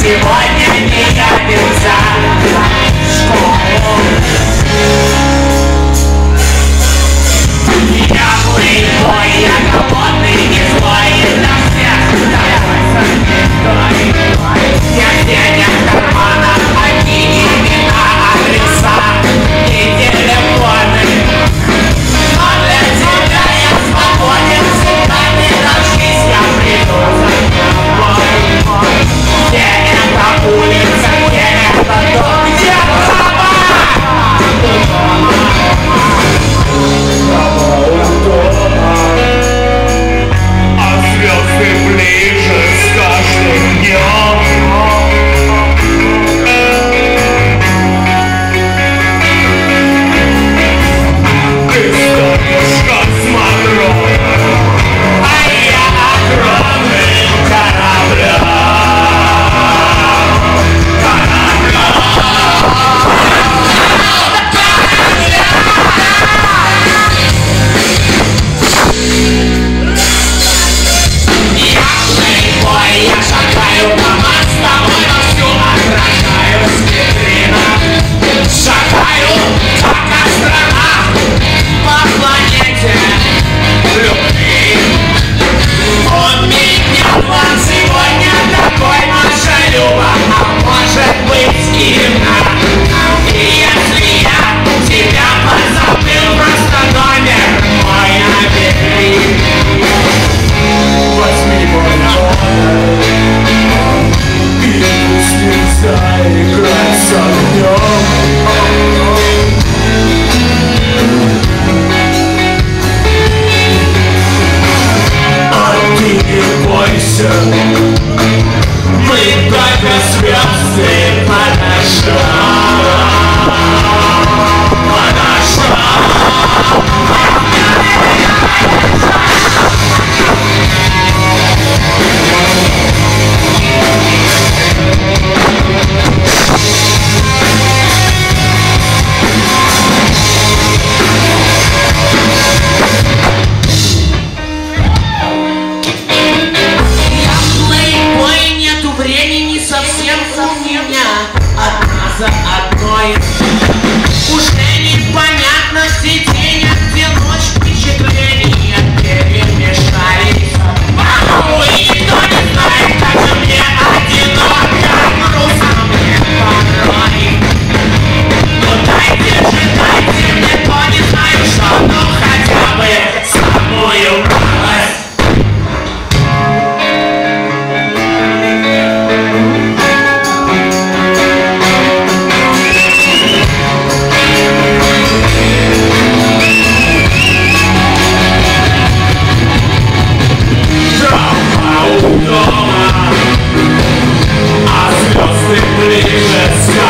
сегодня не явился Música ближе с